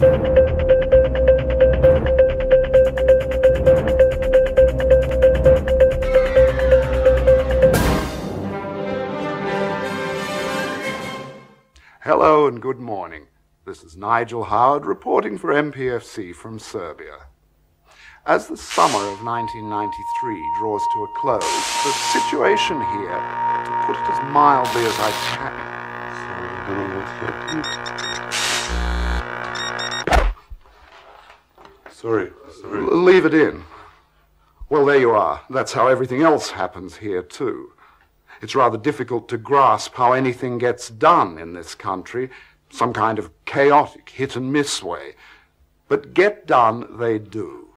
Hello and good morning. This is Nigel Howard reporting for MPFC from Serbia. As the summer of 1993 draws to a close, the situation here, to put it as mildly as I can. Sorry, sorry. Leave it in. Well, there you are. That's how everything else happens here, too. It's rather difficult to grasp how anything gets done in this country, some kind of chaotic hit and miss way. But get done they do.